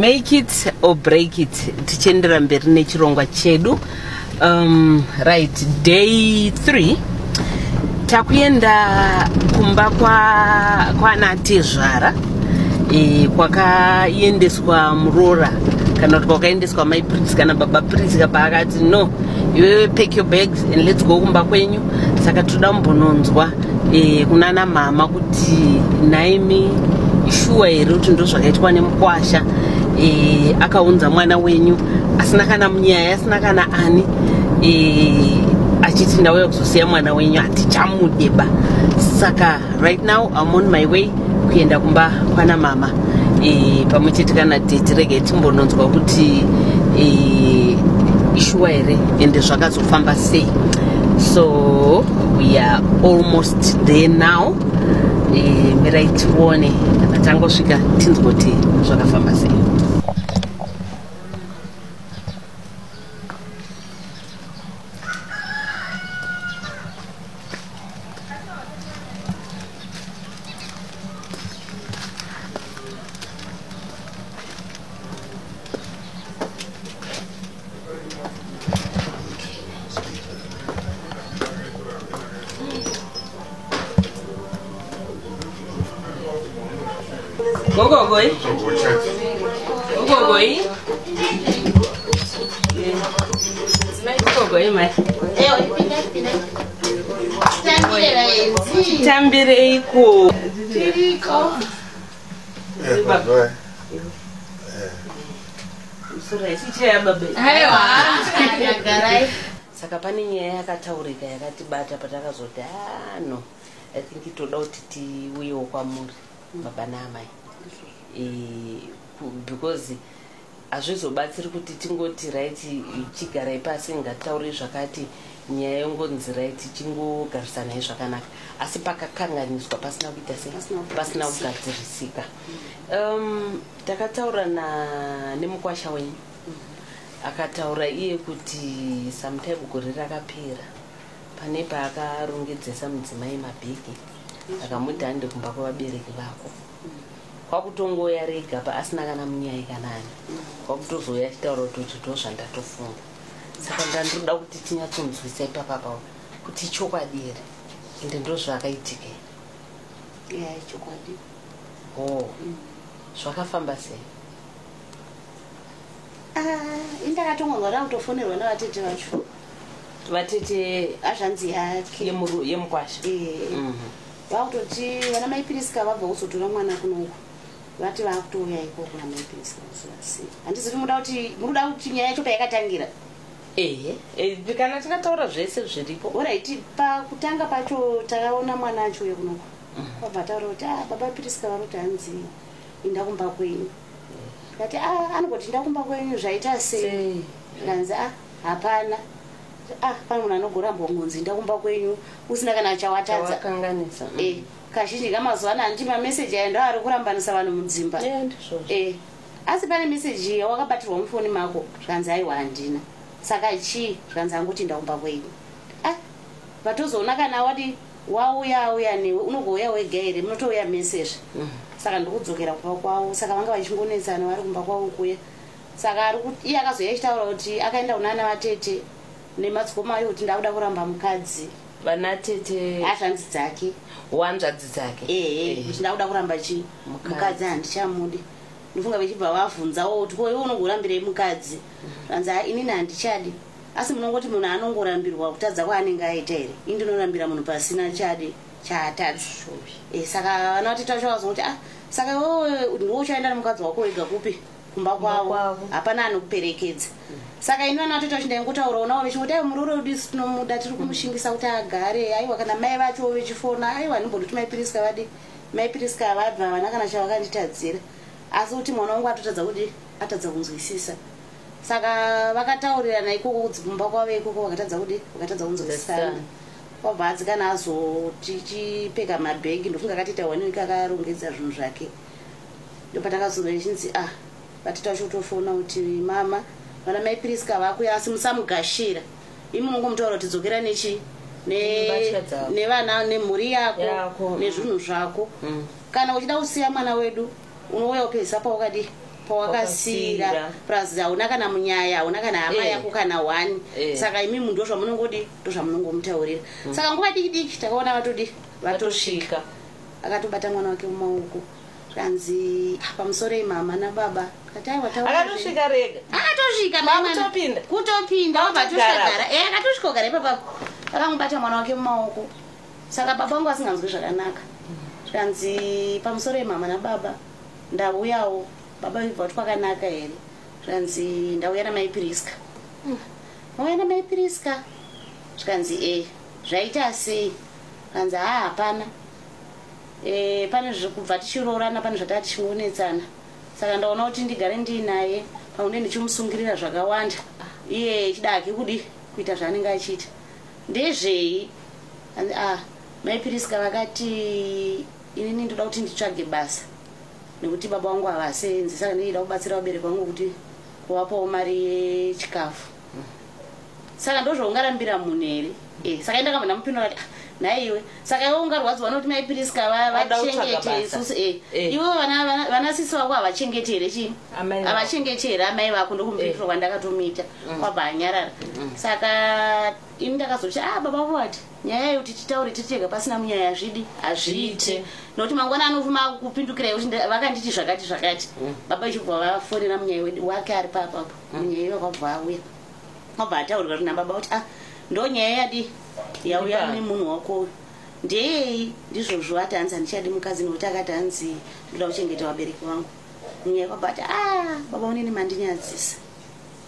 make it or break it tichiendera mberi nechirongwa chedu. Um, right day 3 takuenda kumba kwana kwa e, kwakaendeswa murora kana kuti kwakaendeswa maiprince kana baba prince paakati no iwewe pack your bags and let's go kumba kwenyu. Saka toda mumbononzwa e, kunana mama kuti naimi shuwa here? Kuti ndo zvakaitwa nemukwasha e, akaunza mwana wenyu asina kana munyaya asina kana ani e, achiti ndauya kuzosiya mwana wenyu hatichamudeba saka right now im on my way kuenda kumba kwana mama. E, pamwe chete kana deti regai timbononzwa kuti e, ishuwa here ende zvakazofamba sei. So we are almost there now. E, mirai tione kana tangosvika tinzwoti zvakafamba sei gogogoi gogogoi mai. Titambireiko saka pane nyaya yakataurika yakatibata patakazoti ano i think toda kuti tiuyewo kwamuri baba naamai because hazvizobatsiri kuti tingoti raiti chigarai pasi ngatitauri zvakati nyaya yongonzi raiti chingogarisanayi zvakanaka. Asi pakakanganiswa pasina kuita sei pasina kugadzirisika. Um takataura nemukwasha wenyu. Akataura iye kuti sometime gore rakapera pane paakarongedzesa mudzimai mabhegi akamuti ande kumba kwavabereki vako kwakutongoya rega pa asina kana munyai kanani kwakutozoya achitaura kuti ndo zvandatofunga saka ndandoda kuti tinyatsonzwisa ipapapa kuti chokwadi here ende ndo zvakaitika chokwadi. O zvakafamba sei? Indakatongonzwa da kutofonerwa navatete vacho. Vatete azvanzi yake. yemukwasha vakutoti vana maipiriska vabva kuzotora mwana kunoku vati vakutouya ikoko handisi kuti muda kuti muruda kuti nyaya yacho payakatangira ehe kana tikataura zvese zviripo. Oraiti pakutanga pacho takaona mwana achiuya kunoku vabva taura kuti a baba piriska varoti hanzi inda kumba kwenyu. Kati anogoti inda kumba kwenyu zvaita sei? Kanzi a hapana. Ah pane munhu anogoramba ngonzi ndakumba kwenyu usina kana chawatadza e kazhinji kamazuva ano handiti mameseji aya ndo ari kurambanisa vanhu mudzimba. E asi pane meseji wakabatirwa mufoni mako zvanzi aiwa handina. Saka chii? Zvanzi anguti ndakumba kwenyu. A vatozoona kana wadi wauya auya newe unogouya wega here munotouya mesezvi saka ndikudzokera kumba kwavo. Saka vanga vachingonetsana vari kumba kwavo kuya. Saka iye akazoya achitaura kuti akaenda kunana vatete nematsiko ayo kuti ndakuda kuramba mukadzi vana tete. Dzake? Wanzvadzi dzake? Ehe kuti ndakuda kuramba chi mukadzi. handichamudi ndofunga vechibva vabvunzawo kuti ko iwe unongorambirei mukadzi? Zvanzi ha inini handichadi. Asi munongoti munhu anongorambirwa kutadza kwaanenge aita here? Ini ndinorambira munhu pasina chadi chaatadza. Saka vana vatete vacho vazongoti ah saka iwewe ndiwo uchaenda nemukadzi wako wega kupi kumba kwavo. hapana anokuperekedza. Saka ini vana vatoita kuti ndaingotaurawo navo vechingoti aiwa muroro wedu isi tinomuda tiri kumushingisa kuti agare. Aiwa kana mai vacho vechifona aiwa ndimbondoti maipiriska vadi. Maipiriska vabva vana kana chavakanditadzira asi kuti mwana wangu atotadza kuti atadza kunzwisisa. Saka vakataurirana ikoko kudzimba kwavo ikoko vakatadza kuti vakatadza kunzwisisana. Kwabva adzikana azotichipeka mabhegi ndofunga akatiita wanini kakarongedza zvinhu zvake. Ndopatakazoa ichinzi ah vatita vacho kutofona kuti mama vana maipiriska vakuya asi musamugashira. Imi munongomutaura kuti dzokera nechi nevana nemhuri yako nezvinhu zvako. Kana uchida kusiya mwana wedu unouya upeza paukadi pawakasira Wakasira. plus hauna kana munyaya hauna kana hama Eh. yako kana hwani Eh. saka imi munhu ndozvamunongodi ndozvamunongomutaurira saka nguva diki diki takaona vatodi vatosvika. Akatobata mwana wake mumaoko zvanzi "Ah, pamusoro imama nababa akatosvika rega. Akatosvika Kwakutopinda? kutopinda. Wabva Kwakutogara? tosvagara e akatosvika kugara ipapapo. Akamubata mwana wake mumaoko. Saka baba vangu asinganzwi zvakanaka. Zvanzi pamusoro emama nababa ndauyawo. Baba vibva kuti kwakanaka here? Zvanzi ndauya namaipiriska mauya namaipiriska zvikanzi e zvaita sei? Kanzi ha hapana Eh, pane zviri kubva tichiroorana pane zvataa tichingonetsana saka ndaona kuti ndigare ndiinaye pamune ndichimusungirira zvakawanda. Iye chida hake kudi kuita zvaanenge achiita. Ndezvei? Anzi, ah maipiriska vakati inini ndoda kuti nditsvage basa. Nekuti baba vangu havasenzi saka ndinoida kubatsira vabereki vangu kuti kuvapawo mari yechikafu. Saka ndozvaungarambira munhu here Eh, saka ndakabva ndamupindura kati "Ah, naiwe. Saka iwe ungarwadziwa nokuti maipiriska va- Vada kutsvaga vachengete basa. isusu eh. Eh. iwe vana- vana- vanasisi vako havachengeti here chii vako. havachengeti here amai vako ndokumupindura Eh. kwandakatomuita kwabva anyarara. Saka ini ndakazoti a baba vati nyaya yekuti titaure titega pasina munyaya zvidi hazviiti nokuti mangwana anofuma kupindukirai kuti vakanditi zvakati zvakati. Baba ichibva vafonera munyaya wake ari papapo munyaya iwe kwabva auya. Wabva ataurirwa kuti nababa kuti a ndo nyaya yadi yauya nemunhu wako. Ndeyei ndizvozvo ati hanzi handichadi mukadzi nokuti akati hanzi ndoda kuchengeta vabereki vangu. Munyaya kwabva ati a baba unini mandinyadzisa?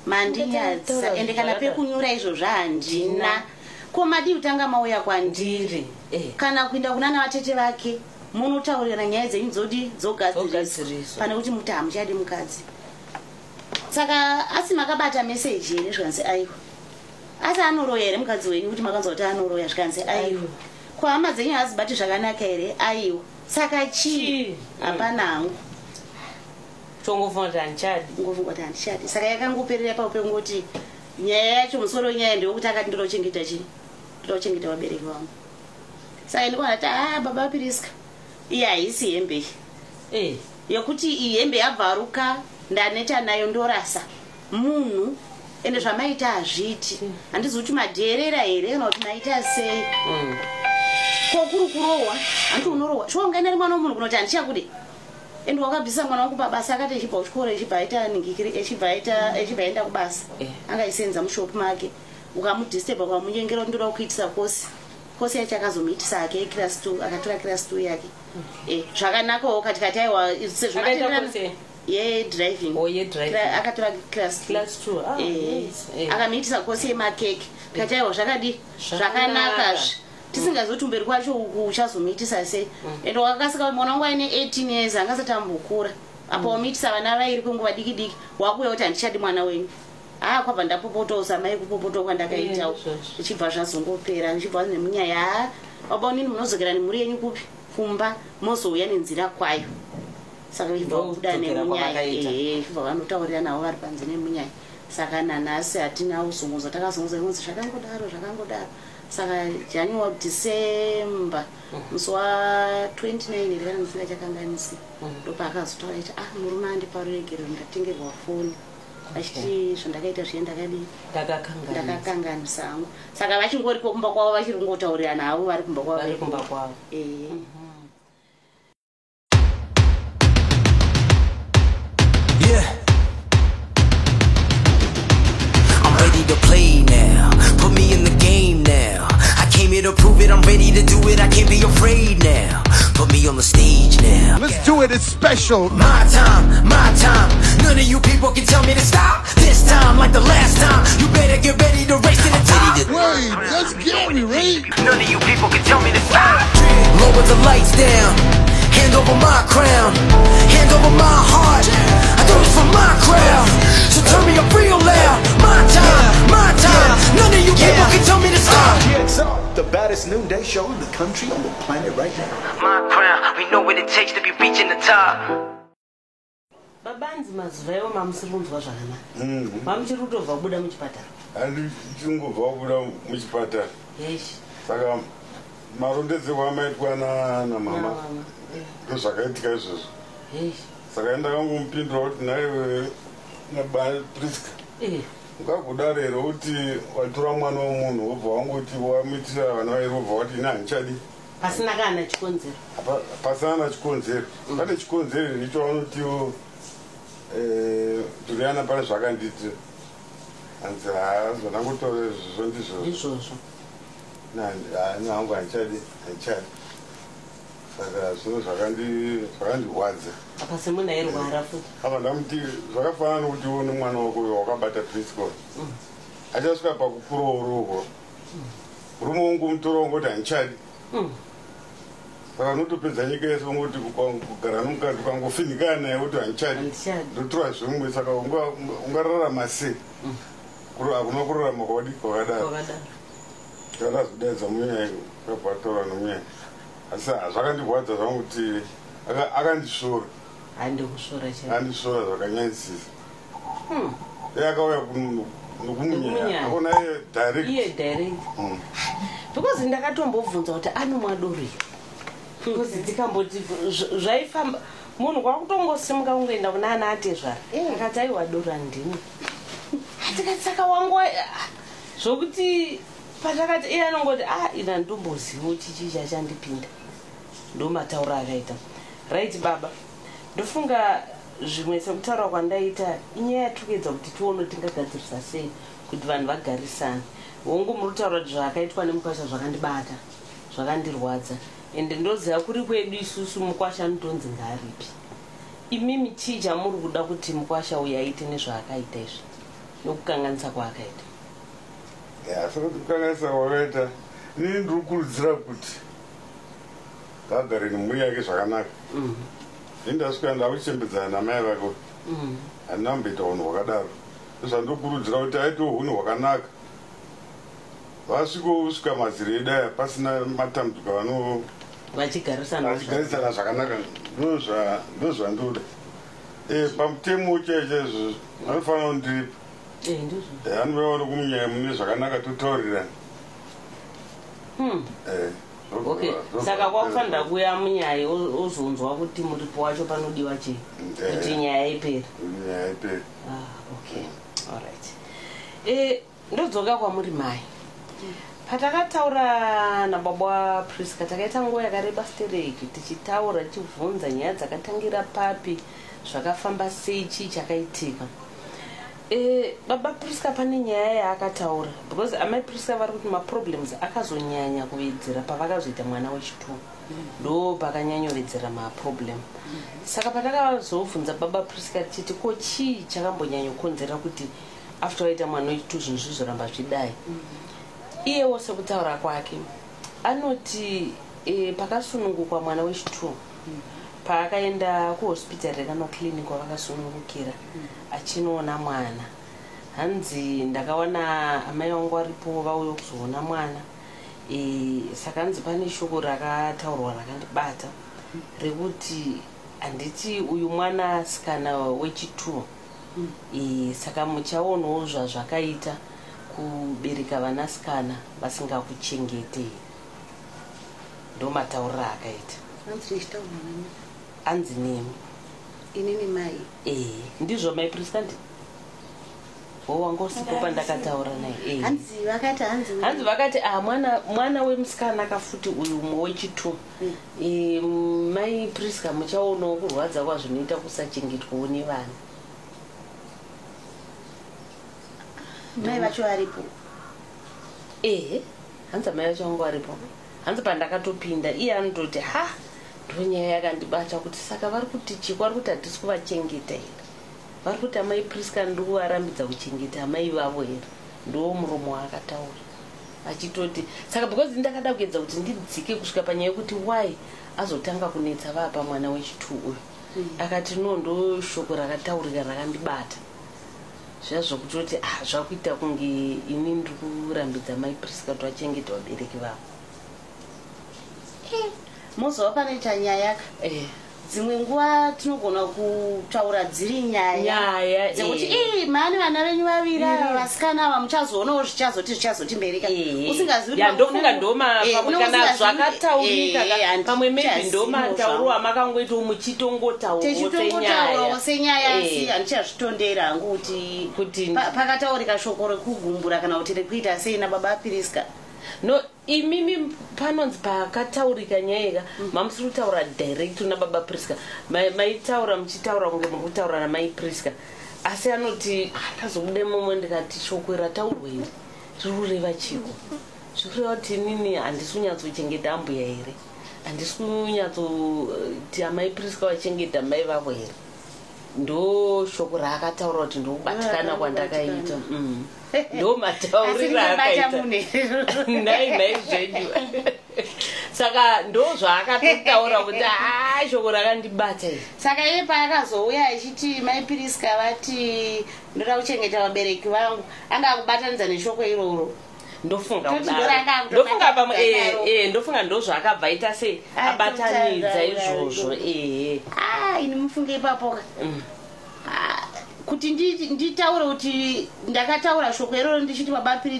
Mandinyadzisa. Ende kana pekunyura izvozvo handina. Ko madi kutanga mauya kwandiri ndiri eh. kana kuenda kunana vatete vake munotaurira nyaya dzenyu dzodi dzogadziriswa pane kuti muti hamuchadi mukadzi. Saka asi makabata meseji here zvikanzi aiwa asi anoroya here mukadzi wenyu kuti makanzwa kuti anoroya zvikanzi aiwa. Aiwa. ko hama dzenyu hadzibati zvakanaka here aiwa. Saka chii? Hapana hangu tongofunga kuti handichadi ngofunga kuti handichadi. Saka yakangoperera ipapo pekungoti nyaya yacho musoro wenyaya ndewekuti akati ndoda kuchengeta chii? Ndoda kuchengeta vabereki vangu. Saka ndikuona kuti a baba apiriska. Iyi haisi hembe. Iyi Eh. yekuti iyi hembe yabvaruka ndaneta nayo ndorasa. Munhu ende zvamaita hazviti. Handizi kuti madheerera here kana kuti maita sei? Mm. ko kuri kurohwa? Handiti unorohwa. Sho ungaenda nemwana womunhu kunoti handichakude. Ende wakabvisa mwana wangu pabasa akati echibva kuchikoro echibva aita ningikiri echibva aita echibva aenda kubasa Eh. angaisenza mushopu make. Ukamudhistebha ukamunyengera kuti ndoda kuitisa kosi. Kosi yacho akazomuitisa hake class two akatora class two yake Eh, zvakanakawo kati kati aiwa sezvo? Yedriving. Oh. Cla- akatora class. Class two, ah, Eh, nice. Eh. akamuitisa kosi yemakeke kati aiwa zvakadi? Zvakanaka. zvakanakazve tisingazoti mberi kwacho uku uchazomuitisa sei. Ende wakakasika mwana wangu aine 18 years angasati ambokura apa wamuitisa vana vairi kwenguva diki diki wakuuya kuti handichadi mwana wenyu. Haa kwabva ndapopotosa mai kupopotoa kwandakaitawo zvichibva zvazongopera zvichibva nemunyaya haa baba unini munozogera nemhuri yenyu kupi? Kumba mozouya nenzira kwayo saka Ndokudzokera nemunyaya vachibva vanotaurira navo vari panze nemunyaya saka nanhasi hatina uzunguzo takazunguza inonzi zvakangodaro zvakangodaro saka january december musi wa29 here kana ndisinga chakanganisi ndopaakazotaura iti ah murume andiparuregerero ndatengerwa foni achiti zvandakaita zviye ndakadii ndakakanganisa hangu saka vachingoripo kumba kwavo vachiri kungotaurira navo vari kumba kwavo Yeah. I'm ready to play now. Put me in the game now. I came here to prove it. I'm ready to do it. I can't be afraid now. Put me on the stage now. Let's do it. It's special. My time, my time. None of you people can tell me to stop. This time, like the last time, you better get ready to race to the top. Wait, let's get me, right? None of you people can tell me to stop. Lower the lights down. Hand over my crown. Hand over my heart. I do this for my crowd. So turn me up real loud. My time, my time. None of you people can tell me to stop. It's up, the baddest noonday show in the country on the planet right now. My crown. We know what it takes to be reaching the top. babanzi mazuva iwo mamusiri kunzwa zvakanaka mamuchiri kutobva kubuda muchipatara handichingobva kubuda muchipatara saka marondedzerwo amaitwa na- namama mama ndozvakaitika izvozvo. Saka ndakangomupindura kuti naiwe nabapriska Eh, ungakudaro here kuti watora mwana womunhu wobva wangoti wamuitira vana vairi wobva wati ina handichadi. Pasina kana chikonzero. Pasana na chikonzero. Pane chikonzero icho vanotiwo turiana pane zvakanditi. Hanzi hazvona kutore izvozvo ndizvo. Izvozvo hangu handichadi handichadi saka zvino zvakandi- zvakandirwadza. Apa semunhu airwara futi? Apa ndamuti zvakafanana nokuti uone mwana wako uyo wakabata principal. Achasvika pakukurororwa murume wongumutora wongoti handichadi. Mm. saka unotopedza nyika yese ungoti kugara nomukadzi ukangofinikana naye kuti handichadi. Ndotora zvimwe saka unga- ungararama sei? Kuro- hakuna kurarama kwadi kwakadaro. Wakadaro tadazodaidza munyaya kabhataura nomunyaya asi zvakandirwadza zvangu kuti aka- akandisvora. Handikusvora cha akandisvora zvakanyanyisisa. Hmm. iye akauya nokumunyaya akona iye direct. Iye direct. Mm. because ndakatombobvunza kuti anomwadori because ndikamboti zv- zvaifamba munhu kwakutongosimuka kungoenda kuna ana atezvara akati aiwa doro handini tikati saka wangu zvokuti patakati iye anongoti a ina ndombozivo chichi chachandipinda ndomatauro akaita. Right baba? Ndofunga zvimwe sekutaura kwandaita. Inyaya yatokedza kuti tione kuti tingagadzirisa sei kuti vanhu vagarisane. Hongu muri kutaura kuti zvakaitwa nemukwasha zvakandibata zvakandirwadza. Ende ndoziva kuri kwedu isusu mukwasha anotonzi ngaaripi imimi chii chamuri kuda kuti mukwasha uyu aite nezvaakaita izvi nokukanganisa kwaakaita. Asi kuti kukanganisa kwakaita inini ndiri kukurudzira kuti ngagare nemhuri yake zvakanaka. Ini ndasvika ndakuchembedzana namai vake handina kumboita unhu hwakadaro zvandikurudzira kuti aitewo unhu hwakanaka. Vasviko usvika maziro edaya pasina matambudziko vano vachigarisana zvakanaka. Ndozvandoda pamutemo chaicho izvozvo anofanira kundiripa. Eh, ndizvo. Anovaona kumunyaya mune zvakanaka totaurirana Hmm. Eh, okay saka kwakufanira kuya munyaya ozonzwa kuti muripo wacho panodiwa chii Eh. kuti nyaya iperi nyaya iperi Ah, okay. Alright e ndodzoka kwamuri mai. Patakataura nababa wapriska takaita nguva yakareba stereki tichitaura tichibvunza nyaya dzakatangira papi zvakafamba sei chii chakaitika baba priska pane nyaya yaakataura because amai priska vari kuti maproblems akazonyanya kuvedzera pavakazoita mwana wechitu ndo pakanyanyovedzera maproblem saka patakazobvunza baba priska tichiti ko chii chakambonya kuti after waita mwana wechitu zvinhu zvizoramba zvidai? Iyewo sekutaura kwake anoti e, pakasunungukwa mwana wechitu paakaenda kuhospitari rekanoclinic wavakasunungukira achinoona mwana. Hanzi ndakaona amai vangu varipo vauye kuzoona mwana. E, saka hanzi pane shoko rakataurwa rakandibata rekuti handiti uyu mwana sikana wechitu. E, saka muchaonawo zvazvakaita kubereka vanasikana vasingakuchengetei. Ndo matauriro akaita. Anzi ndichitaura nani? Anzi nemi inini mai? E ndizvo maipriskandi wowangosipo pandakataura naye? Eh. hanzi vakati vakati ah, mwana, mwana wemusikana kafuti uyu mumwe wechitu. E, mai priska muchaonawo kurwadza kwazvinoita kusachengetwawo nevana. Mai vacho varipo? Ehe hanzi amai vacho vangu varipo? Hanzi pandakatopinda iye anototi ha ndo nyaya yakandibata kuti saka vari kuti chiko vari kuti hatisi kuvachengeta here? Vari kuti amai priska ndo arambidza kuchengeta amai vavo here? Ndo muromo waakataura achitoti saka because ndakada kuedza kuti ndidzike kusvika panyaya yekuti why azotanga kunetsa vapa mwana wechitu uyu. Akati no ndo shoko rakataurika rakandibata. Zviya zvokutoti ah zvakuita kunge ini ndiri kurambidza mai priska kuti vachengeta vabereki vavo mozova panoita nyaya ka? Eh, dzimwe nguva tinogona kutaura dziri nyaya. Dzekuti eh. ii mani vana venyu vaviri ava vasikana ava muchazoonawo zvichazoti zvichazotimbereka Eh. usingazivi Ya, ndofunga ndoma Eh, pamwe unenge kana usingazivi- zvakataurika eh, ka- pamwe maybe ndomatauro amakangoitawo muchitongotaurawo senyaya asi Eh. handichazvitondera hangu kuti Kuti- pa- pakataurika shoko rekugumbura kana kuti rekuita sei nababa apiriska. No imimi panonzi pakataurika nyaya ka mamusiri kutaura direct nababa priska. Ma- maitaura muchitaura kunge muri kutaura namai priska. Asi anoti akazobude momwe ndikati shoko rataurwa iri riri kureva chiko? Zviri kureva kuti inini handisi kunyatsochengeta ambuya here? Handisi kunyatsoti amai priska vachengeta mai vavo here ndo shoko raakataura kuti ndokubatikana kwandakaita. Mm. ndo matauriro akaita nhai nhai zvenyu. Saka ndo zvaakatotaura kuti a shoko rakandibata iri. Saka iye paakazouya achiti mai piriska vati ndoda kuchengeta vabereki vangu anga akubatanidza neshoko iroro ndofunga ndofunga pamwe eh, eh, ndofunga ndo zvaakabva aita sei abatanidza izvozvo right. ehe a ini mufunge ipapoka Mm. Ah, kuti ndi- nditaure kuti ndakataura shoko iroro ndichiti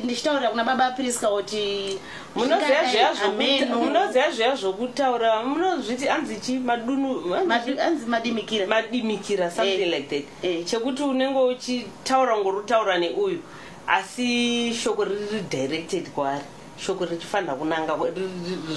ndichitaurira kuna baba apiriska kuti munoziva zviya zvokutaura munozviti anzi chi madunu anzi chi? Madi- anzi madimikira madimikira something Eh. like that Eh. chekuti unenge uchitaura ngorutaura neuyu asi shoko riri directed kwaari shoko richifanira kunanga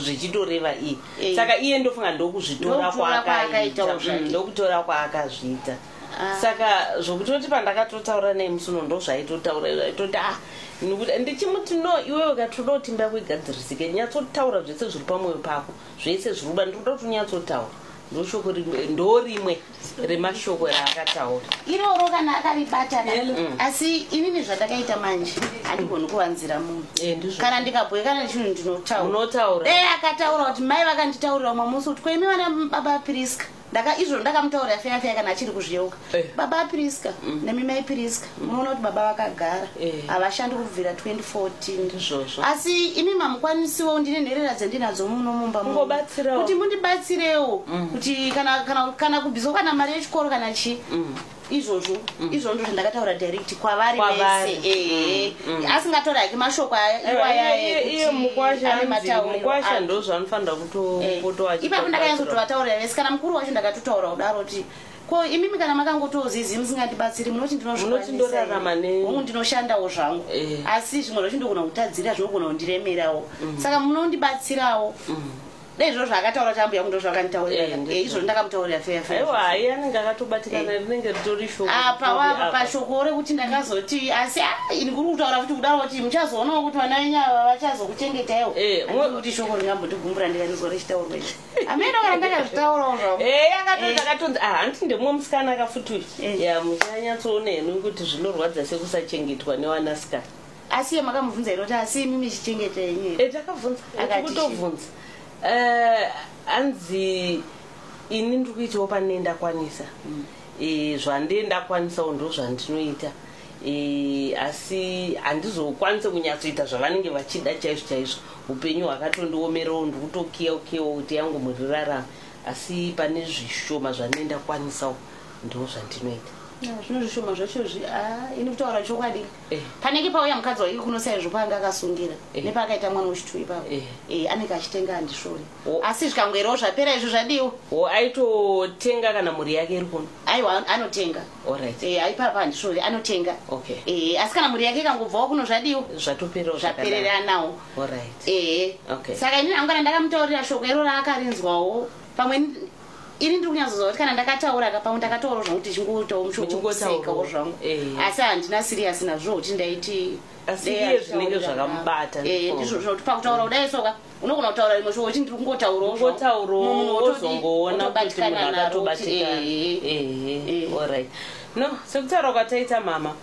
zvichitoreva Eh. saka iye ndofunga ndokuzvitora kwaakaita ndokutora kwaakazviita. Ah. saka zvokutoti pandakatotaura naye musuno ndo zvaitotaura aitoti ah nokuti ndichimuti no iwewe katoda kuti imba yako igadzirisike nyatsotaura zvese zviri pamwoyo pako. Zvese zviruba ndikuda kuti unyatsotaura ndo shoko rimwe ndo rimwe remashoko raakataura. Iroro kana akaribata na Mm. asi inini zvandakaita manje handigoni kuvanzira munhu. Kana ndikabhuya kana chinhu ndinotaura. Unotaura? Dei akataura kuti mai vakanditaurira umwe musi kuti kwaimi vana baba apiriska ndaka izvo ndakamutaurira feya feya kana achiri kuzviyeuka Eh. baba apiriska nemi mai piriska munoona kuti baba vakagara Eh. havashandi kubvira 2014 Ndizvozvo. asi imi mamukwanisiwo ndine nherera dzandinadzo muno. Mumba kuti mundibatsirewo. Kuti kana kana kana kubviswa kana mari yechikoro kana chi izvozvo izvo ndo zvandakataura direct kwavari vese. Ehe. Asingatauri hake mashoko aya- iwaya iye mukwasha ane anzi matauriro mukwasha ayo. ndo zvanofanira Eh, kutopotoa ipapo ndakanyatsotovataurira vese kana mukuru wacho ndakatotaura kudaro kuti ko imimi kana makangotozizi musingandibatsiri munoti Munoti ndorarama ne- ndinozvikwanisa ndinoshandawo zvangu. Asi zvimwe zvacho ndogona kutadzira zvinogona kundiremerawo. Saka munondibatsirawo dei zvo zvaakataura kuti ambuya ndo Eh, zvakanditaurira. Eh, izvo ndakамutaurira feya feya aiwa hai anenge akatobatikana rinenge ritori shoko apa. wapa apa. pashoko rekuti ndakazoti asi ah, ini kuri kutaura kuti kudaro kuti muchazoonawo kuti vana venyu ava vachazokuchengetaiwo Eh, kuti shoko ringambotigumbura ndikarizwa richitaurwa izvi ameno kana ndakazvitaurawo zvangu Eh, akatonzi ah handiti ndemumwe musikana akafutuyi Eh. ya muchanyatsoona henyu kuti zvinorwadza sekusachengetwa nevanasikana. Asi ye makamubvunza iroti asi imi michichengeta yenyu e takabvunza Akati tikutobvunza Eh, hanzi ini ndiri kuitawo pane ndakwanisa. Eh, zvandee ndakwanisawo ndo zvandinoita. Eh, asi handizokwanise kunyatsoita zvavanenge vachida chaizvo chaizvo. Upenyu hwakatondiomerawo ndiri kutokiyakiyawo kuti yangu muri rarama asi pane zvishoma zvandee ndakwanisawo ndo zvandinoita zvino zvishoma zvacho zvi ini kutaura chokwadi. Eh. panenge pauya mukadzi waiki kunosaizvo paanga akasungira Eh. nepakaita mwana wechitu ipapo. Eh. Anenge achitenga handishori asi zvikangoerawo zvapera izvo zvadiwo? Aitotenga kana mhuri yake iri kuno? Aiwa anotenga. Aipapa handishori anotenga. Okay. Asi kana mhuri yake ikangobvawo kuno zvadiwo? Zvapereranawo. Okay. saka inini angana ndakamutaurira shoko iro raakarinzwawo pamwe ini ndiri kunyatsoziva kuti kana ndakataura ka pamwe ndakataurawo zvangu tichingoitawo mushokosekawo zvangu. Asi handina siriyasi nazvo kuti ndaiti Asi dai iye achitaurira zvinenge zvakamubata, ndizvo zvoti pakutaura kudai soka unogona kutaura rimwe shoko kuti ndiri kungotaurawo zvangu. ungotaurawo Munhu otodi- wozongoona kuti munhu akatobatikana allright no sekutaura kwataita mama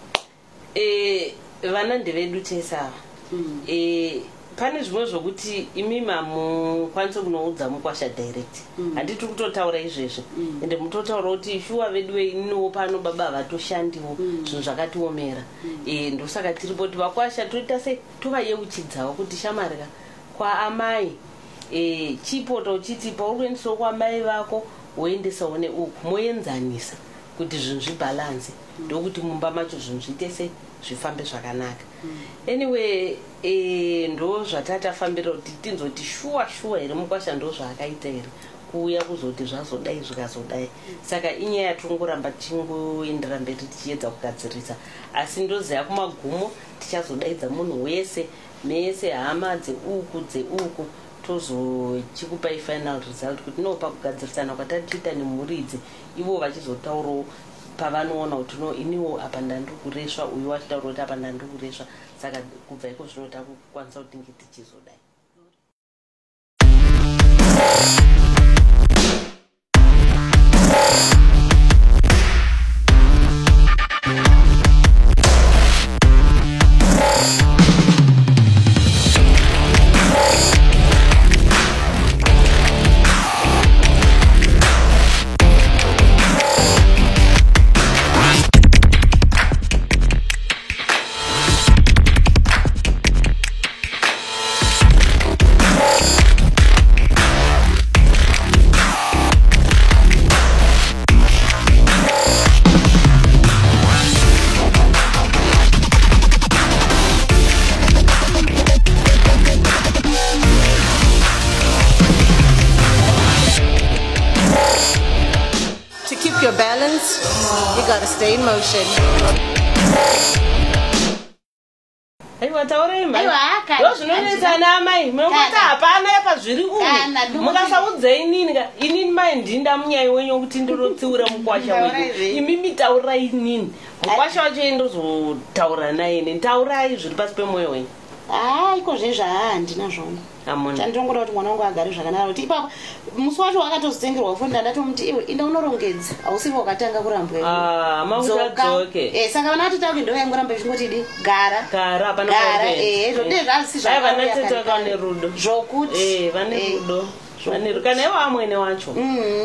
vana ndevedu tese ava Mm. Eh, pane zvimwe zvokuti imi mamukwanisi kunoudza mukwasha direct. Handiti kutotaura izvezvi ende mutotaura kuti shuwa vedu veiniwo pano baba havatoshandiwo zvinhu zvakatiomera. Eh, ndosaka tiripo kuti vakwasha toita sei tovayeuchidzawo kuti shamarika kwaamai eh, chipota uchiti pauri kuendisawo kwamai vako woendesawo neuku moenzanisa kuti zvinhu zvibhalansi ndokuti mumba macho zvinhu zviite sei zvifambe zvakanaka. Anyway eh, ndo zvatatafambira kuti tinzoti shuwa shuwa here mukwasha ndo zvaakaita here kuuya kuzoti zvazodai zvikazodai. Saka inyaya yatingoramba tichingoendera mberi tichiedza kugadzirisa asi ndoziva kumagumo tichazodaidza munhu wese mese hama dzeuku dzeuku tozochikupai final result kuti no pakugadzirisana kwatatiita nemhuri idzi ivo vachizotaurawo pavanoona kuti no iniwo apa ndandiri kuresva uyu wachitaura kuti apa ndandiri kuresva saka kubva iko zvinoda kukwanisa kuti tinge tichizodai mai ndinda munyai wenyu kuti ndinotsiura mukwasha Taurai wedu zvei. imimi taurai inini mukwasha wacho endozotaura naye ini taurai zviri pasi pemwoyo wenyu. Haa iko zvezva haa handina zvona amuna. Chandirongoda kuti mwana wangu agare zvakanaka kuti ipapo musi wacho wakatozengerwa kufunda ndatomuti iwe inda unorongedza. Hausivo wakatanga kurambwa Ah, adzoke. saka vana vatoti auke ndovaingoramba ichingotidi gara. Gara hapana gara kuongeza. eh, zvo dei zvasi Ai, vana zvakauya tete kare vane kare. rudo. Zvokuti Eh, vane eh, rudo Vane kana ivo amwene wacho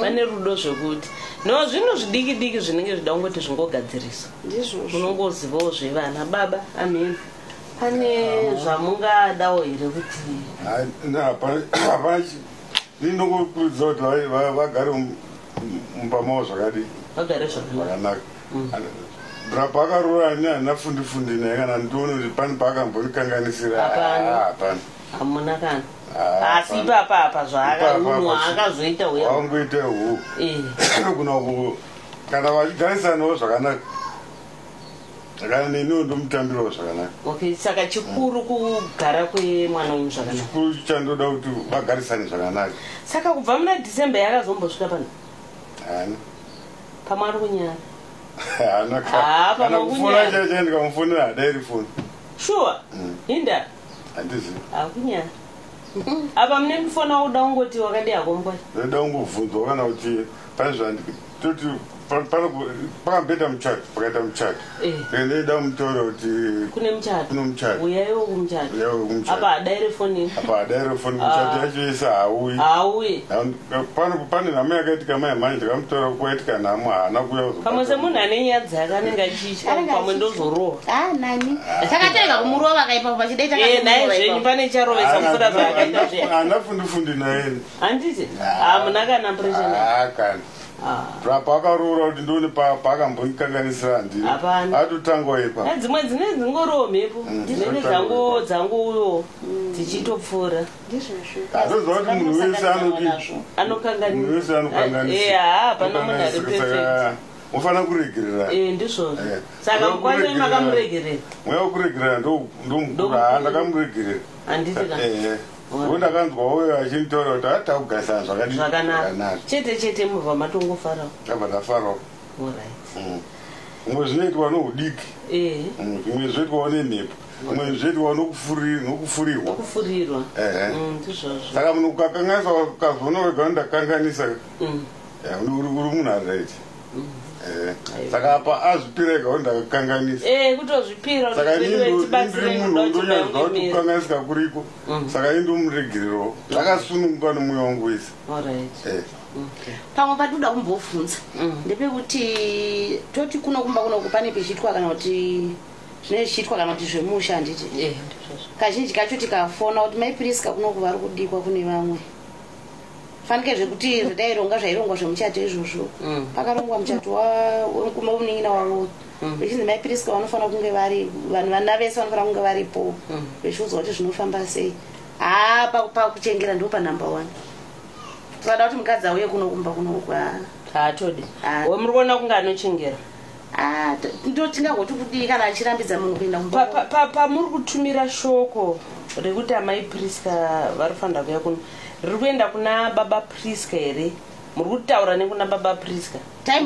vane rudo zvekuti no zvinhu zvidiki diki zvinenge zvida kungoti zvingogadziriswa ndizvozvo munongozivawo zvevana baba. Amini pane zvamungadawo here kuti hapana ndinongokurudzira kuti vagare mu- mumba mavo zvakadi vagare zvakanaka. Bra pakarora ani hana fundi fundi naye kana ndione kuti pane paakambonikanganisira Hapana. Ah, hapana hamuna kana Ah, asi ipapa apa apa- akazoita uya waungoite hu. Eh, anogona ku kana vachigarisanawo zvakanaka. Kana neniwo ndomutambirawo zvakanaka. Okay saka chikuru kugara kwemwana wenyu zvakanaka. Chikuru chandoda kuti vagarisane zvakanaka. Saka kubva muna dhisemba yakazombosvika pano? Hana pamwari kunyara hana Ah, kana pamakunyara. kufona chacha ndikamufonera hadairi foni shuwa inda handizivi hakunyara apa mune mufona woda kungoti wakadi hako mkwai ndoda kungobvunzwa kana kuti pane pakambeta muchato pakaita muchato Eh. ndoida kumutaura kuti kune muchato Kune muchato. uyaiwo kumuchato Uyaiwo kumuchato. apa hadaire fonini apa hadairi foni muchato yacho yese hauyi. Hauyi. Pano- pane nhamo yakaitika mai mhanje ndikamutaura kwaitika nhamo haana kuuya pamwe semunhu ane nyaya dzake anenge achitya Anenge pamwe achitya. ndozorohwa ah nani? Takatarika kumurova kaipapo pachidaita Eh, naye zvenyu pane charovesa mvura zvaakaita zviya haana fundifundi naye. Handiti hamuna kana pressure. Haakani paakaroora kuti ndione pa- paakambonikanganisira handini Hapana. atotangwa ipa dzimwe dzine dzingoriwo mhepo dzinenge dzangu dzanguwo dzichitopfuura. Atoziva kuti munhu wese anoti munhu wese anokanganisa. Haa pana munhu ari perfect. mufana kuregerera. Eh, ndizvozvo. Eh. saka kuregerera. makamuregerera. Mweya wekuregerera Ndomukuru. haa ndakamuregerera handiti ndakanzwa uyo achinditaura kuti atakugarisana zvakadii zvakanaka. Chete chete mubva matongofarawo abva ndafarawo orit zvimwe zvinoitwa noudiki zvimwe zvinoitwawo nemhepo zvimwe zvinoitwawo nokufuri- nokufurirwa okufurirwa Ehe. Mm, saka munhu ukakanganisa ukazoona wega ndakanganisa Mm. eh, uri uri munhu ariraiti saka apa azvipira ega kuti ndakakanganisa? Ee kutozvipira saka kuti tibatsire munhu ndoda kuti kukanganisika kuriko saka indomuregererawo zvakasununguka nomwoyo wangu wese. Eh. pamwe patinoda kumbobvunza ndepekuti toti kuno kumba kunoku pane pechiitwa kana kuti zvinenge zvichiitwa kana kuti zvemusha handiti. Kazhinji kacho tikafona kuti maipiriska kunoku vari kudikwa kune vamwe fanike zvekuti zvataironga zvairongwa zvemuchato izvozvo. Mm. pakarongwa muchato wekumaunina wavo. Vechinzi maipiriska vanofanira kunge vari vanhu vana vese vanofanira kunge varipo. Vechiudzwa kuti zvinofamba sei. Pa- pakuchengera ndo panumber one. Tikada kuti mukadzi auye kuno kumba kunoku haatodi. Ah. we muri kuona kunge anochengera? Ndo tingagoti kudii kana achirambidza munhu kuenda kumba pa- pa- pamuri kutumira shoko rekuti amai priska vari kufanira kuya kuno riri kuenda kuna baba priska here muri kutaura nekuna baba priska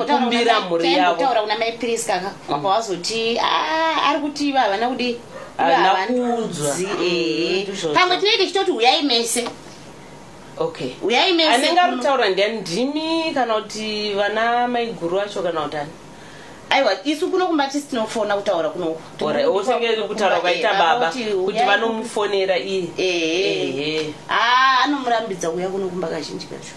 kumbira mhuri yavo taimbotaura kuna maipiriska wabva wazoti "Ah, ari kuti ivo havana kudi ivo Havana havanudzi." kuudzwa. Eh. Mm, ndizvozvo. pamwe tinenge tichitoti uyai mese okay uyai mese anenge ari kutaura ndiani ndimi kana kuti vana maiguru acho kana kuti ani aiwa isu kuno kumba tisi tinofona kutaura kunoku osenge kutaura kwaita baba kuti vanomufonera iye Eh. Ehe. Ah, anomurambidza kuya kuno kumba kazhinji kacho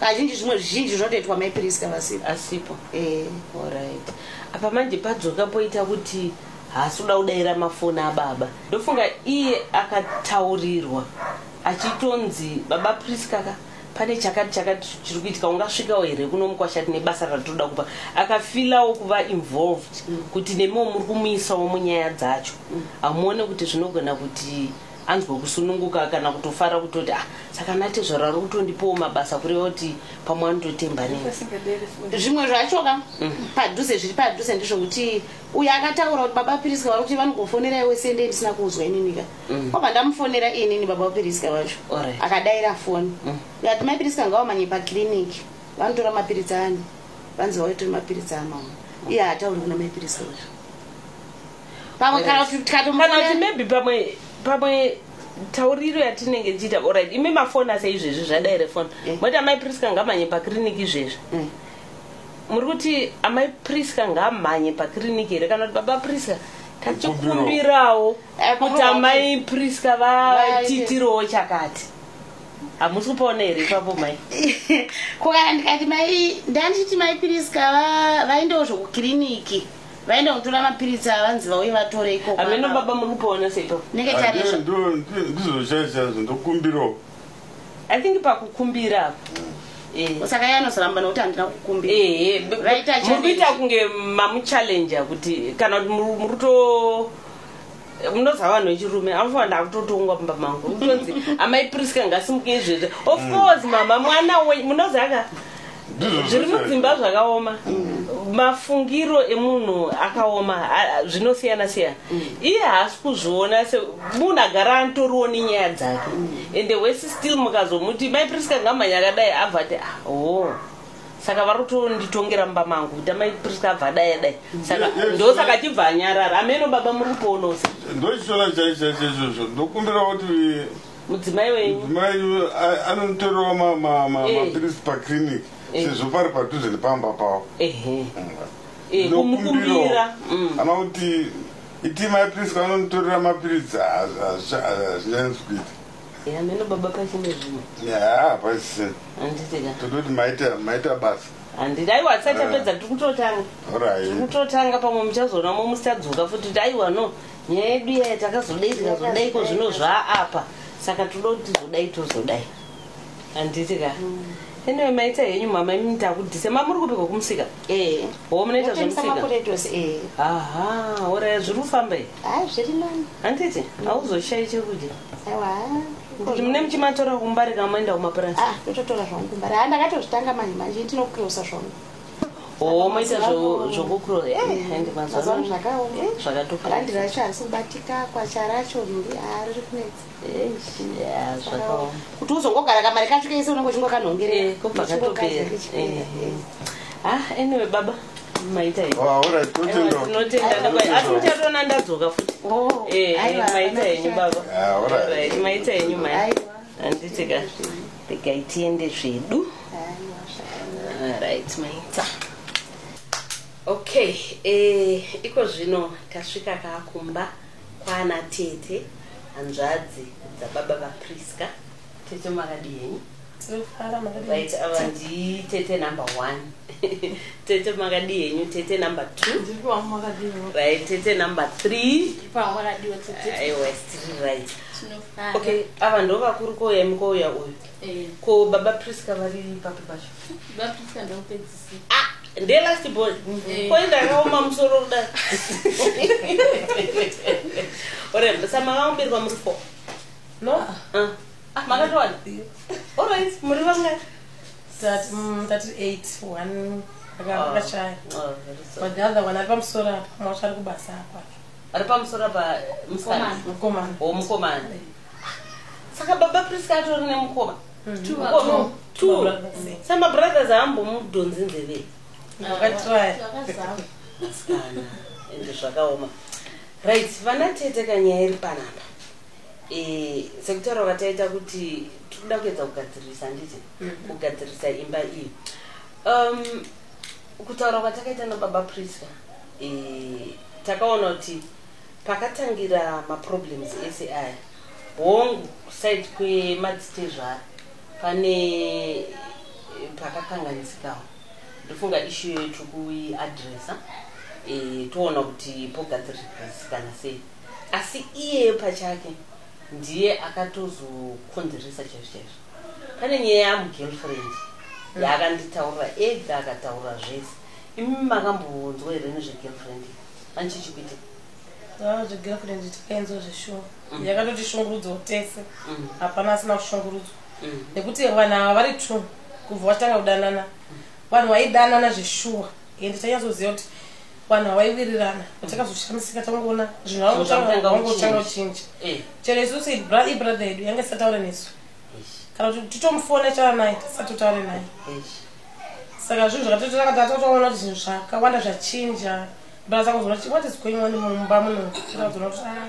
kazhinji zvimwe zvizhinji zvinotoitwa maipiriska vasipo asipo Eh. orit apa manje padzoka poita kuti haasi kuda kudayira mafoni ababa ndofunga iye akataurirwa achitonzi baba priskaka pane chakati chakati chiri kuitika ungasvikawo here kuno mukwashati nebasa ratoda kupa? Akafilawo kuva involved kuti nemiwo muri kumuisawo munyaya dzacho. Hamuone kuti zvinogona kuti anzwe kusununguka kana kutofara kutoti ah saka natezvaro ari kutondipawo mabasa kureva kuti pamwe anototemba neni zvimwe zvacho ka padhuze zviri padhuze ndezvokuti uyo akataura kuti baba piriska vari kuti vanogofonera iwe sende ndisina kuuzwa ininika wabva ndamufonera inini baba piriska vacho Alright. akadayira foni ngati mapiriska ngawamanye pakiriniki. Vanotora mapiritsi ani vanzi vautori mapiritsi amama iye haatauri kuna mapiriska vacho pamwe kana kuti kana kuti maybe pamwe pamwe tauriro yatinenge tichiita orit imi mafoni asaizvezvi zvadaire foni? Eh. moti amai priska ngamanye pakiriniki izvezvi? Mm. muri kuti amai priska ngamhanye pakiriniki here kana kuti baba priska tachikumbirawo Eh, kuti amai priska Vaite. vatitirowo chakati. Hamusi kupaona here ipapo mai? Kokana ndikati mai ndandichiti maipiriska va- vaendewo zvokukiriniki vaenda kutora mapiritsi avanzi vauye vatore ikoko hameno baba muri kupaona seipapo nenge tarizvo ndizvoshaishaizvo ndokumbirawo i think pakukumbira apo. Eh. saka iye anozoramba nokuti handina kukumbira. Muri kuita challenge. kunge mamuchallenja kuti kana kuti muri to munoza vanhu vechirume amufanira ndakutotongwa pamba mangu. Kutonzi amai priska ngasimuke izvezve. Of course mama mwana we- munozaka zviri mudzimba zvakaoma mafungiro emunhu akaoma zvinosiyana siyana. Iye haasi kuzviona se munhu agara anotoriwo nenyaya dzake. Ende wese still mukazomuti maipriska ngamhanya akadai abva ati ho saka vari kutonditongera mumba mangu kuti amaipriska abva dai dai saka Ye- yes, ndosaka yes. chibva anyarara. Ameno baba muri kuponosa ndochiona chaishaisha izvozvo. Ndokumbira kuti mudzimai wenyu. mai anotorawo ma- ma- ma- Eh. mapirisi pakiriniki Eh. sezvo pari padhuze nepamba pavo. Eh, kumukumbira Mm. kana kuti iti mapirisi kanonitorera mapirisi hazvinyanisi kuita. Eh, ameno baba pachine zvimwe ya pasiseni handitika todoti maita maita basa. Handiti aiwa tisati tapedza tiri kutotanga. Tiri kutotanga pamwe muchazoonamo musitadzoka futi kuti aiwa no nyaya yedu iya takazodai tikazodaiko zvino zvaapa saka toda kuti tizodai tozodai. Handiti ka anyway maita henyu mama imi takudhise ma muri kupika kumusika? Ho munoita zvemusika? zvemusika aha ora zviri kufamba here hai zviri nani. Handiti hauzoshai chekudya aiwa kuti mune muchimatora kumbarika maenda kumapurasi. Ah tototora zvangu kumbari ha ndakatozvitanga manje manje ndinokurosa zvangu ho moita Mazuva- zvokukuro mazuva ano zvakaoma zvakatokura. Randi racho harisi kubatika kwacha racho mbi riri kunetsa. Zvakaoma kuti uzongogara kamari kacho kese unenge uchingokanhongerera kubva katopera. ah anyway baba maita henyu orai tinotenda asi muchatona ndadzoka futi Eh, maita henyu baba. Ah, maita henyu mai handiti ka regai tiende zvedu. Right maita okay eh, iko zvino tasvika kakumba kwana tete hanzvadzi dzababa vapriska tete makadi henyu right ava nditete number one. Tete makadi henyu tete number two. Right tete number three. Aiwa stiri right. Okay ava ndo vakuru kouya mukouya uyu? Eh, ko baba priska vari papi pacho ndelast boy. Eh. koi ndakaoma musoro kudai ore samakaumbirirwa muri four. No? Ah, makatowani orit muri vangai tati mm, tati 8 one. Ah. akashaya Oh, very sorry. but the other one ari pamusoro apa? Mwacho ari kubasa apa? Ari pamusoro pa musikana? Mukomana o mukomana saka baba priska atori nemukoma Brothers. samabrothers aambomudhonzi nzevei wakatraya vakazama kana ende zvakaoma right vana tete kanyaya iri panapa. Eh, sekutaura kwataita kuti tiri kuda kuedza kugadzirisa handiti kugadzirisa imba iyi. Um, kutaura kwatakaita nababa priska eh, takaona kuti pakatangira maproblems ese aya hongu side kwemadzitezvara pane eh, pakakanganisikawo ndofunga ishu yetu kuiadresa e, toona kuti pogadzirisikana sei asi iye pachake ndiye akatozokonzeresa chaizvo chaizvo pane nyaya yamugirlfriend yaakanditaurira ega akataura zvese imi makambonzwa here nezvegirlfriend anchichikuita zvegirlfriend takaenzo zveshuwa yakatoti shungurudzawo tese Mm. hapana asina kushungurudzwa. Mm. nekuti vanhu ava vari tu kubva watanga kudanana vanhu vaidanana zveshuwa ende tanyatsoziva kuti vanhu havaiwirirana. Patakazoshamisika tangoona zvinhu Zvakutanga vangotanga kuchinja. kuchinja Eh, chero isusu ibrother yedu yange isataure nesu. Ish, kana kuti titomufona chara naye tisati taure naye saka zvinhu zvakatotatoona kuti zvinhu zvakawanda zvachinja. Bra zakuzoona kuti what is going on mumba muno? Takazoona kuti ah,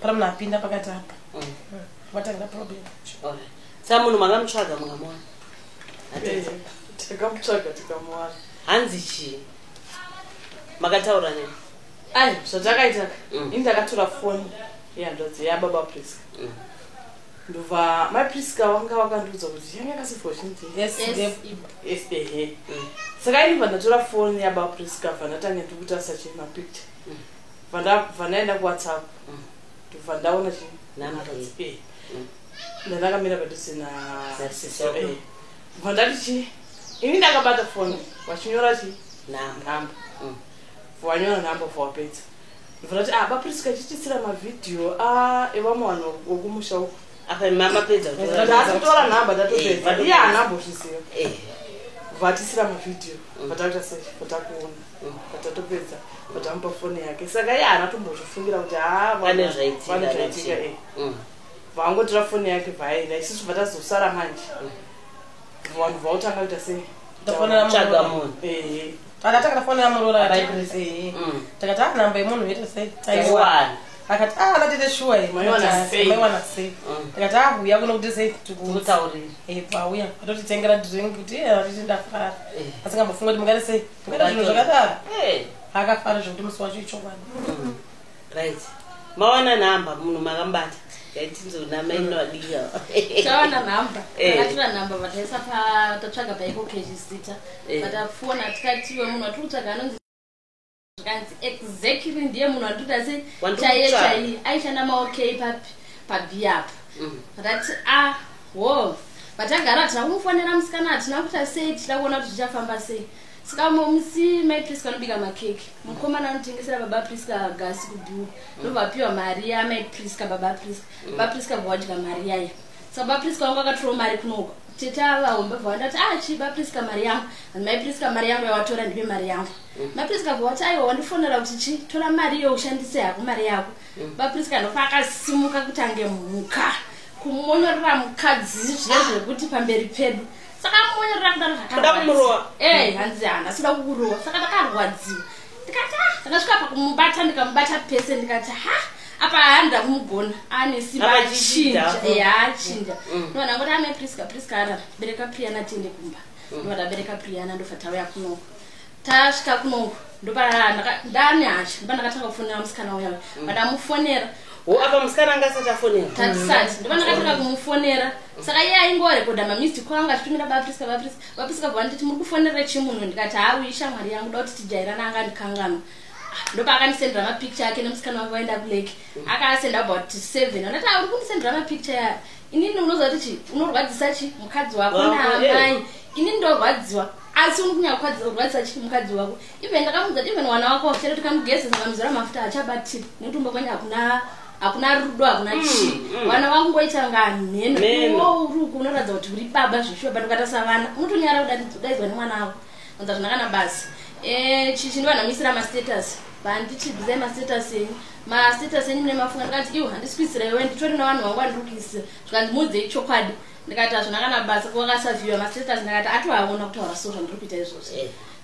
pana munhu apinda pakati apa. Mm. vatangira problem? Alright. sa munhu makamutsvaga mukamuwana takamutsvaga tikamuwana hanzi chii makataura nei ai zvatakaita Mm. ini ndakatora foni yehanzvadzi yababa priska Mm. ndobva mai priska vanga vakandiudza kuti yakasifwa Ibo. ehe Mm. saka ini bva ndatora foni yababa priska bva ndatanga ndikuita sachi mapicture Mm. bva ndaenda kuwhatsapp ndobva ndaona chi Namba. Mm. ndandakamira padhuze na Nasisoko. Eh. Ini ndakabata foni vachinyora chi? Namba nhamba Mm. vanyora nhamba vawapedza ndivona kuti ah bapriska ichititsira mavhidhiyo a evamwe vanhu vokumusha uku. Apa mamapedza ndatotora nhamba Eh, ndatopedza vatopedza. iye haanambozviziva Eh, vatisira mavhidhiyo Mm. vatakuita sei vatakuona Mm. vatatopedza vatamupa foni yake. Saka iye haana tombozvifungira kuti ha pane zvaitika. Mm. vangotora foni yake vhaenda isusu vatazosara manje vanhu vautanga kuita sei tsvaga munhu. Eh, kana takafonera murora Abai- Mm. takati a namba yemunhu ita sei taiwa Taiwana. akati a natete shuwa Maiwana sei? Mm. takati ahuya kuno kuti sei pauya atotitengera drink kuti atiti ndafara Eh. asingambofunga kuti mungati sei mungaita zvinhu zvakadaro Eh, akafara zvokuti musi wacho ichokwadi mm. right. Mawana nhamba munhu makambata yaitinzonamainwadika tawana nhamba Eh. takatora nhamba vataisa pa tatsvaga paikokechistita Eh. vatafona tikatiwe munhu watiri kutsvaga anonzi zvakanzi exactly ndiye munhu sei Wandiri chaiye chaiye aishanda maok papi pabi apa Mm. vatati a wo vatagara hatina kumufonera musikana hatina kuita sei tichida kuona kuti zvichafamba sei saka musi mai priska anobika makeke mukomana anotengesera baba priska gasi kubhiu ndobva apiwa mari yamai priska. Baba priska baba priska bvawadya mari yayo saka baba priska wangu akatorawo mari kunoko tete avahombe bvawandati a chi baba priska mari yangu. Ani mai priska mari yangu yawatora ndive mari yangu. Mai priska bvawati aiwa wandifonera kuti chi tora mari iyo ushandise hako mari yako. Baba priska ndofa akasimuka kuti ange mhuka kumonyorera mukadzi zvine zvekuti pamberi pedu saka amonyorera kudaro Kuda kumurowa? Eh, hanzi hana sida kukurowa saka ndakarwadziwa ndikati "Ah," ndakasvika pakumubata ndikamubata pese. Ndikati ha! Apa haandida kumugona. Ane simba Apa achinja chichita. Eh, achinja Mm. ndova ngoti ame priska priska arara bereka priyana tiende kumba. Ndova ndabereka priyana ndofa tauya kunoko tasvika kunoko ndopa ndaka- ndane hasha ndopa ndakatanga kufonera musikana uyayo vandamufonera o apa musikana anga asati afonera tatisati. Ndiva ndakatanga kumufonera saka iye aingorekodha mamistiko anga achitumira bapriska bapriska bapriska bva nditi muri kufonera chimunhu ndikati hawi shamwari yangu da kuti tijairana anga ndikanganwa ndopaakandisendera mapicture ake nemusikana wake waenda kulake akasenda about seven. Andati uri kundisendera mapicture ya inini unoziva kuti unorwadzisa chi mukadzi wako naamai inini ndorwadziwa asi uri kunyanya kurwadzisa chi mukadzi wako even ndakamudza kuti even mwana wako chero tikamugezesa ngamuzora mafuta hachabatiri nekuti umba kwanya hakuna hakuna rudo hakuna chi. vana vangu ngoita nga Mheno. nheno uruku unoratidza kuti uri baba zvishuwa but ukatasa vana unotonyara kudaidzwa nemwana wako. Anza zvinakana basi. Eh, chichi ndivanhamisira mastatus? Vandichidzai mastatus enyu. Mastatus enyu mune mafunga. Ndikati iwo handiswitsira iwe. Nditori navanhu vangu vandirukisira zvikandimudzei chokwadi. Ndikati hazvinakana basi. Kwakasavhiwa mastatus ndikati atoaona kutaura so zvandiri kuita izvozvo.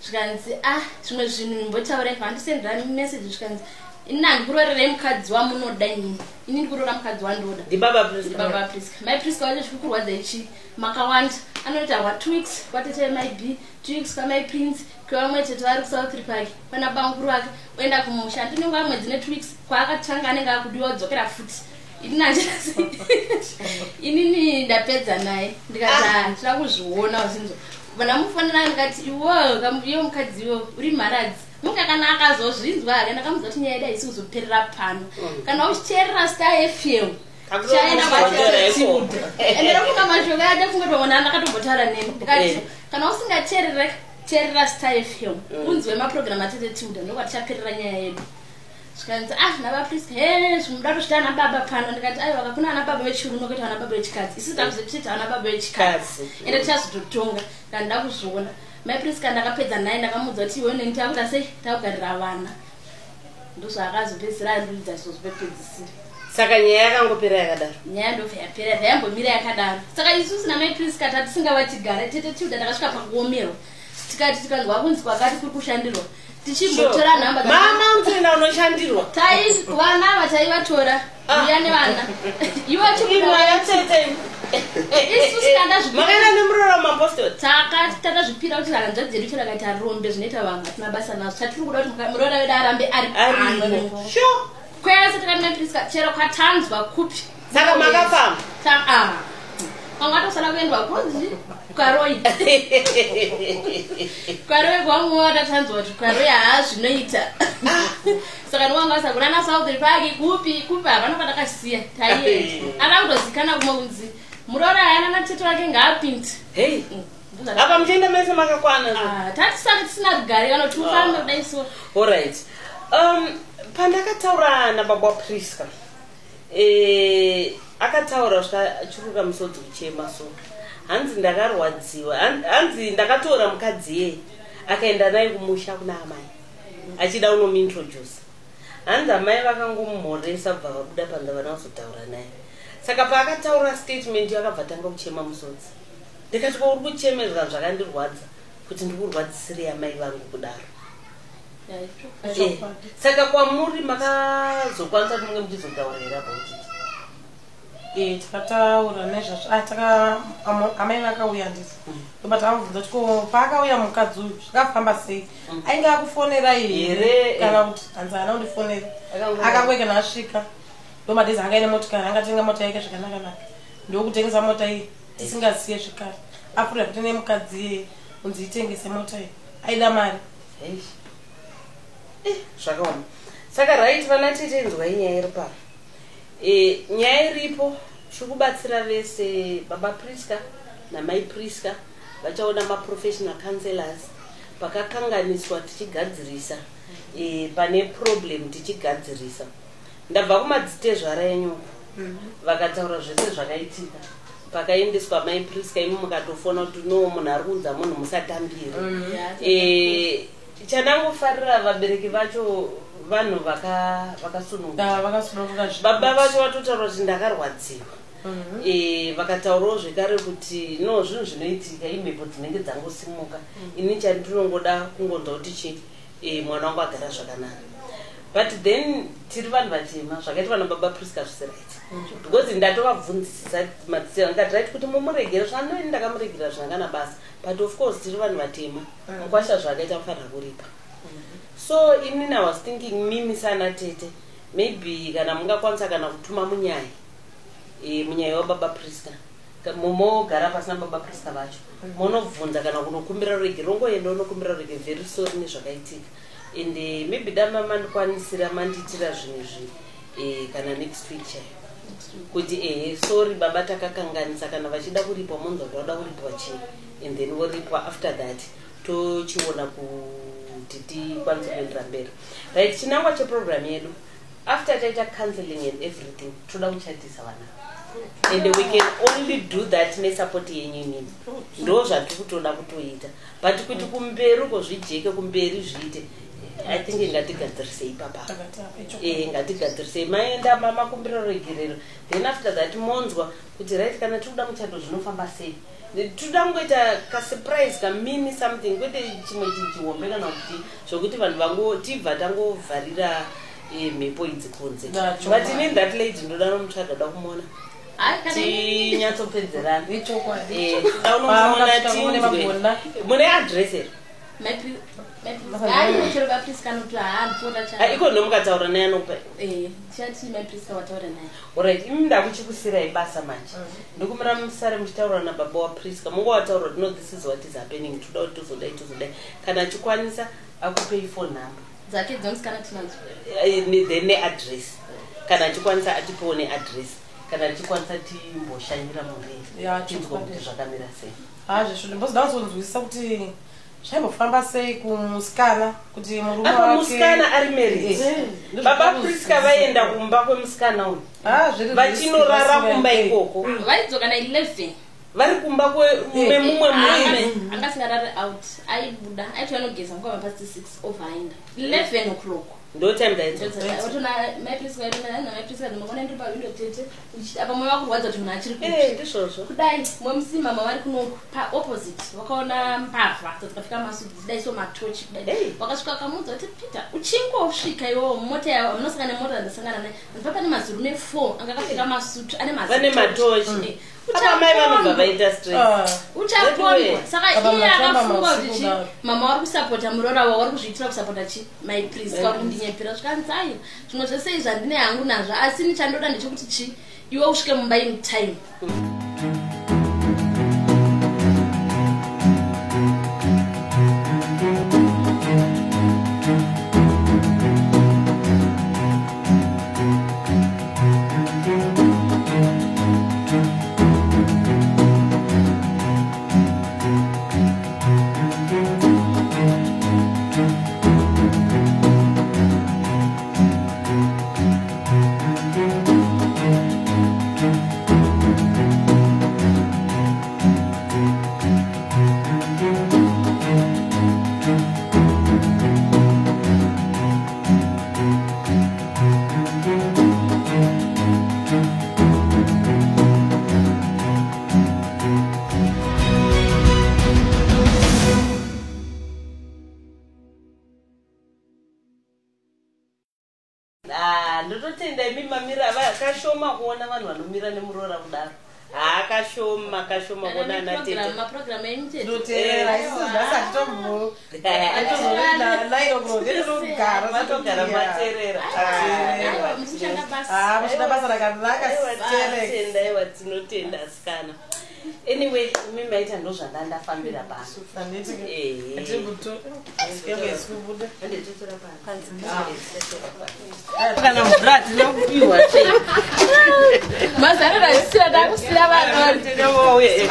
Zvikanzi ah zvimwe zvinhu mbotaurai vandisendera meseji zvikanzi ini handikurorerei mukadzi wamunoda inini. Ini ndikurora mukadzi wandoda ndibaba baba priska. My priska wacho chiri kurwadza ichi makawanda. Anotarwa two weeks kwatete my b two weeks kwamai prince kwevamwe chete vari kusouth park pana banguru vake oenda kumusha ndinenge va mwedzi ne two weeks kwaakatanga anenge akudiwa odzokera futi ininachi inini ndapedza naye. Ndikati ah. ndida kuzviona uzinzo vanamufanira ndikati iwo iwo mukadzi iwo uri mharadzi munga kana akazozvinzwa hake ndakamuza kuti nyaya ida isi kuzoperera pano. Kana uchiteerera star fm chaenda ende ndafunga mashoko ake funga toona ndakatombotaura neni. Ndikati kana usingateerere teerera star fm unzwe maprogramu atete tiuda ndokuva tichaperera nyaya yedu. Zvikanzi ah navapriest he zvimuda kusvita ana baba pano. Ndikati aiwa kakuna ana baba vechirume kuita ana baba vechikadzi? Isi takuzotiita ana baba vechikadzi. Ende tichazototonga kana nda kuzviona maipriska ndakapedza naye ndakamudza kuti iwe neni takuita sei? Takugarira vana. Ndozvaakazopedzisira andiridza zvozopepedzisira saka nyaya yakangopera yakadaro? Nyaya ndobva yapera zvayambomira yakadaro. Saka isusu namaipriska tatisingavatigara tete tiuda takasvika pakuomerwa. Tikati tikanzwa kunzi kwakati kuri kushandirwa tichimbotora nhamba mama unzoenda unoshandirwa. Vana ava taivatora uya nevana ivo isusu makaenda nemuroro mapostori takati tatazvipira kuti hanzva dzedu chirakaita rombe zvinoita vamwe hatina basa nazvo. Chatiri kuda kuti murora wedu arambe ari pano. Kwese takati mapriska chero kwatanzwa kupi? Saka makafamba vamwe atosara kuendwa kunzi kwaroi kwaroi kwamwe watatanzwa kuti kwaroi haa zvinoita. Saka ndiwanga vasakuna nasouthry park kupi? Kupi hapana patakasiya taienda akakutozikana kumwe kunzi murora hayana nateto rake ngaapindi hei apa muchienda mese makakwana tatisati tisina rugare kana kuti ufambe kudai so. Allright um pandakataura nababa wapriska eh, akataura svika achiruka musodzi kuchema so hanzi ndakarwadziwa Han- hanzi ndakatora mukadzi yeye akaenda naye kumusha kuna amai achida unomuintroduce hanzi amai vakangomumhoresa bva vabuda panga vana kuzotaura naye. Saka paakataura statement akabva tanga kuchema musodzi ndikati ko uri kuchemezva zvakandirwadza kuti ndikurwadzisirei amai vangu kudaro. Eh, saka kwamuri makazokwanisa kunge muchizotaurira bauti e takataura nezvazvo. Ah, taka amai vakauya ndisi ndoba takamubvunza kuti ko paakauya mukadzi uyu zvakafamba sei? Ainge akufonerai Here, here eh. kana kuti hanzi haana kundifonera. Akango- akangoe kana asvika ndomadhizi anga ine motikari angatenga mota yake zvakanakanaka ndokutengesa mota iyi tisingasiye zvikare apurira kuti ne mukadzi yeye kunzi itengese mota iyi. Aida mari. Zvakaoma. Saka right vana titenzwai nyaya iri pano e, nyaya iripo tiri kubatsira vese baba priska namai priska vachaona maprofessional counselors pakakanganiswa tichigadzirisa. E, pane problem tichigadzirisa. Ndabva kumadzitezvara enyu vakataura zvese zvakaitika. Pakaendeswa mai priska imi mukatofona kuti no munhu ari kunza munhu musatambire Eh, chandangofarira vabereki vacho vanhu vaka- vakasununguka. Vakasununguka baba vacho vatotaura kuti ndakarwadziwa. Eh, vakataurawo zvekare kuti no zvinhu zvinoitika imhepo dzinenge dzangosimuka. Ini chandinongoda kungonzwa kuti chi eh, mwana wangu agara zvakanaka. But then tiri vanhu vatema zvakaita vana baba priska zvisiraiti because ndatovabvunzisisa madzisera ngati right kuti mumuregere zvanoi ndakamuregera zvinangana basa but of course tiri vanhu vatema. Mukwasha zvakaita mufanira kuripa so inini i was thinking mimi sana tete. Maybe kana mungakwanisa kana kutuma munyaya e, munyaya wababa priska Ka- momogara pasina baba priska vacho. Munobvunza kana kunokumbira rege. Rongoenda unokumbira rege. Very sorry nezvakaitika. Ende maybe dama mandikwanisira mandiitira zvimwe zvinhu eh, kana next week chaiyo kuti ehe sorry baba takakanganisa kana vachida kuripwa munhu vanoda kuripwa chii? And then voripwa after that. Tochiona kuti tikwanise kuendera mberi. Right chinangwa cheprogram yedu after taita counseling and everything toda kuchatisa vana. And we can only do that nesapoti yenyu inini. Ndo zvatiri kutoda kutoita. But kuti kumberi uko zvijeke kumberi zviite i think ngatigadzirisei ipapapa e ngatigadzirisei maenda mamakumbiro regerero. Then after that monzwa kuti right kana tikuda muchato zvinofamba sei toda kungoita kasurprise kamini something kwete chimwe chihombe kana kuti zvokuti vanhu vangotibva tangovharira eh, mhepo idzi kunze. But inini that lady ndoda nomutsvaga da kumuona tinyatsopedzerana Eh, toda unomuona tinzwe. mune adress ero chero vapriska noti haandifonda Ah, iko ndomukataura naye anokupa chati mapriska wataura naye orit imi ndakuchikusirai basa manje ndikumira musare muchitaura nababa wapriska munga wataura kuti no this is what is happening. Toda kuti tozodai tozodai kana achikwanisa akupei phone number. Dzake dzomusikana tinadzo Eh, ne- then neadress kana achikwanisa atipewo neadress kana achikwanisa timboshanyira Ya, murei tinzwa kuti zvakamira sei hazvezvo ndimboziva kuzonzwisisa kuti zvaimbofamba sei kumusikana kuti murume apa musikana ari married. Eh, baba priska vaenda kumba kwemusikana uyu. Ah, zviri vachinorara kumba eh. ikoko. Vaidzoka na11 vari kumba memumwe angasingarari out. Aibuda aiti vanogeza mapasti 6 over aenda 11 o'clock. Ndo time maipriska ndimakaona ndiri pawindo tete apa mwe vakurwadza kuti munhu achiri kupi ndizvozvo kudai mwe musimama vari kunoku paopposite wakaona mbavha dzakafika masudi dzidai so matochi kudai. Wakasvika wakamudza kuti peter uchingosvika iwowo mota yavo munosangana nemota andasangana naye andipa pane mazurume 4 anga akapfeka masutu ane vane matochi apa mai vanobva vaita Ah, uchapondwa saka iye akafunga kuti chi mama wari kusapota murora wavo wari kuzviitira kusapota chi? My priest kauri kundinyepera zvikanzai zvimwe zvese izvi handine hangu nazvo asi nichandoda ndechekuti chi? Iwe usvike mumba in time vanhu vanomira nemurora kudaro. Haa kashoma kashoma kuona anatete mapurogiramu enyu chete. Ndoteerera isusu nhasi hatitombo atozorinainainogara vatogara materera Aiwa, muchishanda basa Ah, rakanaka tereka tenda iwa tinotenda asikana anyway imi maita ndo zvandandafambira basa Eh. atibutosikembeisikubuda handitotora kana mvura hatina kupiwa mazarira zvisira dakusiya vanhu Tenda wauya, eh.